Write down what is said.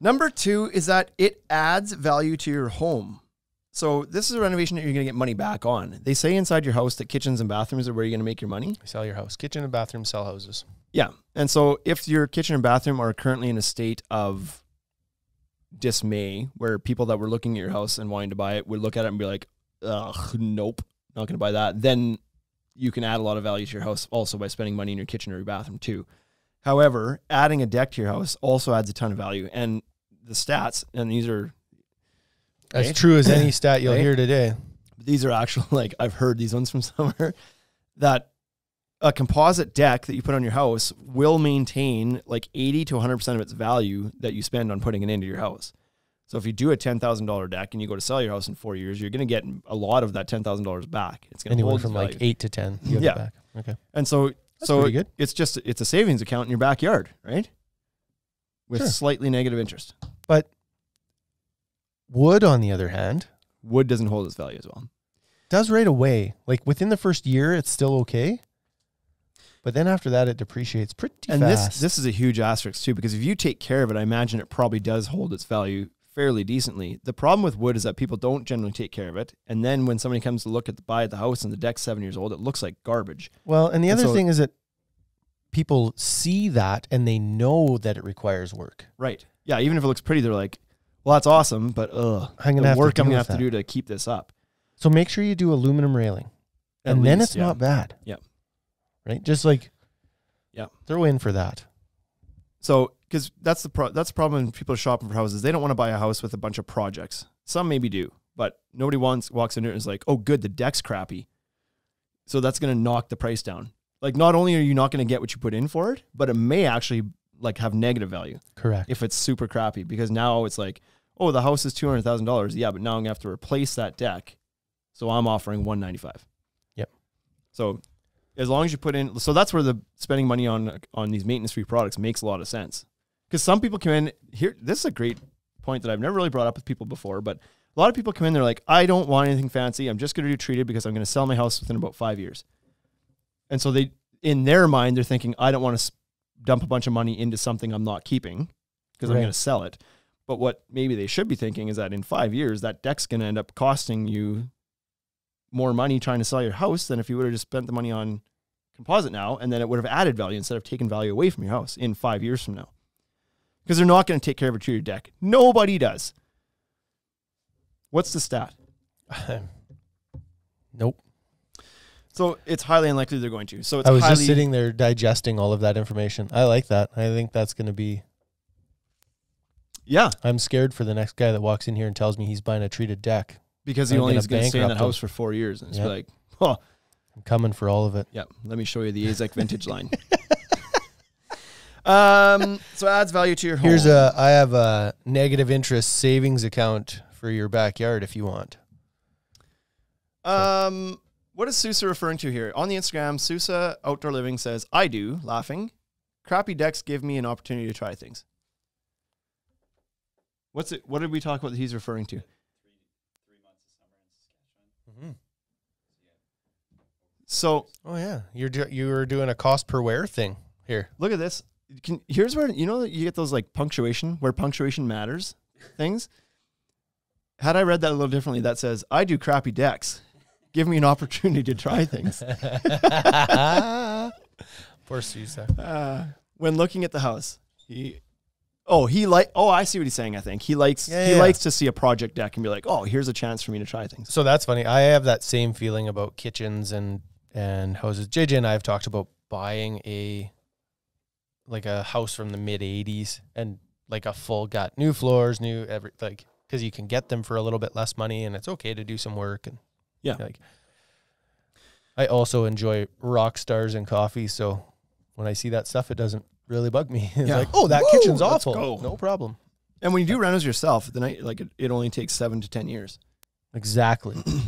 Number two is that it adds value to your home. So this is a renovation that you're going to get money back on. They say inside your house that kitchens and bathrooms are where you're going to make your money. Sell your house, kitchen and bathroom, sell houses. Yeah. And so if your kitchen and bathroom are currently in a state of dismay where people that were looking at your house and wanting to buy it would look at it and be like, ugh, nope, not going to buy that, then you can add a lot of value to your house also by spending money in your kitchen or your bathroom too. However, adding a deck to your house also adds a ton of value. And the stats, and these are As Right? true as any stat you'll Right? hear today. these are actual like I've heard these ones from somewhere that a composite deck that you put on your house will maintain like 80 to 100% of its value that you spend on putting it into your house. So if you do a $10,000 deck and you go to sell your house in 4 years, you're going to get a lot of that $10,000 back. It's going to Anywhere hold from its like eight to ten. You have Yeah. it back. Okay. And so That's so it's just it's a savings account in your backyard, right? With Sure. slightly negative interest. But wood, on the other hand, Wood doesn't hold its value as well. does right away. Like within the first year, it's still okay. But then after that, it depreciates pretty And fast. this this is a huge asterisk too, because if you take care of it, I imagine it probably does hold its value fairly decently. The problem with wood is that people don't generally take care of it, and then when somebody comes to look at the buy at the house and the deck's seven years old, it looks like garbage. well, and the And other so- thing is that people see that and they know that it requires work. Right? Yeah. Even if it looks pretty, they're like, "Well, that's awesome, but ugh, I'm gonna the have to work I'm gonna have to do to keep this up." So make sure you do aluminum railing, At and then it's yeah. not bad. Yeah. Right. Just like. Yeah. Throw in for that. So, because that's the pro- that's the problem when people are shopping for houses. They don't want to buy a house with a bunch of projects. Some maybe do, but nobody wants walks into it and is like, "Oh, good, the deck's crappy." So that's going to knock the price down. Like, not only are you not going to get what you put in for it, but it may actually like have negative value Correct. if it's super crappy because now it's like, "Oh, the house is two hundred thousand dollars." Yeah, but now I'm gonna have to replace that deck, so I'm offering one ninety five. Yep. So as long as you put in so that's where the spending money on on these maintenance free products makes a lot of sense because some people come in here this is a great point that i've never really brought up with people before but a lot of people come in they're like i don't want anything fancy. I'm just going to do treated because i'm going to sell my house within about five years. And so they in their mind they're thinking i don't want to dump a bunch of money into something i'm not keeping because i'm going to sell it. But what maybe they should be thinking is that in five years that deck's going to end up costing you more money trying to sell your house than if you would have just spent the money on composite now, and then it would have added value instead of taken value away from your house in five years from now. Because they're not going to take care of a treated deck. Nobody does. What's the stat? nope. So it's highly unlikely they're going to. So it's I was highly, just sitting there digesting all of that information. I like that. I think that's going to be. Yeah, I'm scared for the next guy that walks in here and tells me he's buying a treated deck. because he I'm only gonna is going to stay in that him. house for four years, and it's Yeah. like, oh, I'm coming for all of it. yeah. Let me show you the Azek vintage line. um, so it adds value to your home. Here's a. I have a negative interest savings account for your backyard if you want. Um, what is Sousa referring to here? On the Instagram, Sousa Outdoor Living says, I do, laughing. Crappy decks give me an opportunity to try things. What's it? What did we talk about that he's referring to? So Oh yeah, you're do, you were doing a cost per wear thing here. look at this. Can, here's where you know you get those like punctuation where punctuation matters things. Had I read that a little differently, that says, I do crappy decks. Give me an opportunity to try things. Poor Sousa. Uh, when looking at the house, he oh he like oh I see what he's saying. I think he likes Yeah, he yeah. likes to see a project deck and be like, oh, here's a chance for me to try things. So that's funny. I have that same feeling about kitchens and and houses. JJ and I have talked about buying a like a house from the mid '80s and like a full got new floors, new every like because you can get them for a little bit less money and it's okay to do some work and Yeah. like. I also enjoy rock stars and coffee, so when I see that stuff, it doesn't really bug me. It's Yeah. like, oh, that Woo, kitchen's let's awful. No problem. And when you do renos yourself, then I, like it, it only takes seven to ten years. Exactly.